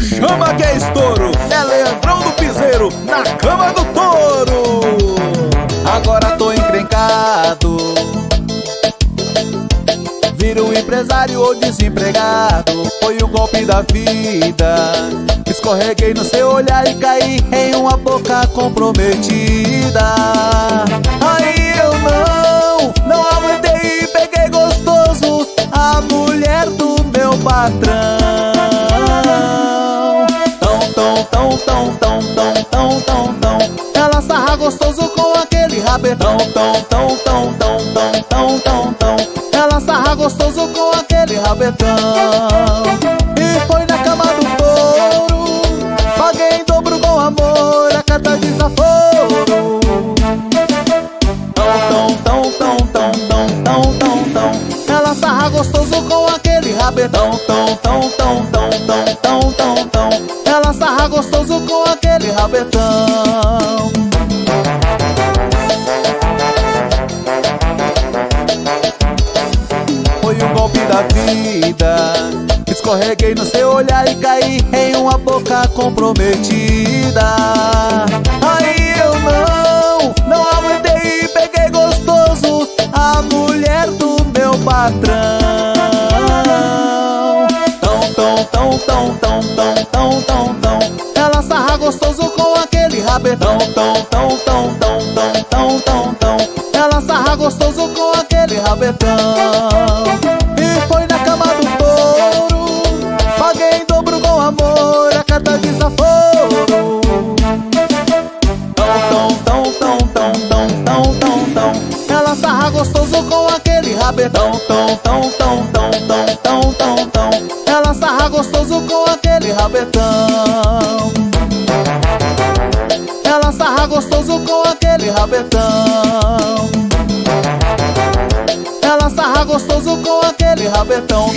Chama que é estouro, é Leandrão do Piseiro, na cama do touro. Agora tô encrencado. Vira um empresário ou desempregado. Foi o golpe da vida. Escorreguei no seu olhar e caí em uma boca comprometida. Tão, tão, tão, tão, tão, tão. Ela sarra gostoso com aquele rabetão. Tão, tão, tão, tão, tão, tão, tão, tão. Ela sarra gostoso com aquele rabetão. E foi na cama do touro. Paguei em dobro com amor a de desaforo. Tão, tão, tão, tão, tão, tão, tão, tão. Ela sarra gostoso com aquele rabetão. Tão, tão, Ela sarra gostoso com aquele rabetão. Foi um golpe da vida. Escorreguei no seu olhar e caí em uma boca comprometida. Aí eu não, não aguentei e peguei gostoso a mulher do meu patrão. Tão, tão, tão, tão, tão, tão, tão, tão, tão. Ela sarra gostoso com aquele rabetão. Tão, tão, tão, tão, tão, tão, tão, tão. Ela sarra gostoso com aquele rabetão. E foi na cama do touro. Paguei em dobro com amor a cada desaforo. Tão, tão, tão, tão, tão, tão, tão, tão. Ela sarra gostoso com aquele rabetão. Tão, tão, tão, tão, tão, tão, gostoso com aquele rabetão. Ela sarra gostoso com aquele rabetão. Ela sarra gostoso com aquele rabetão.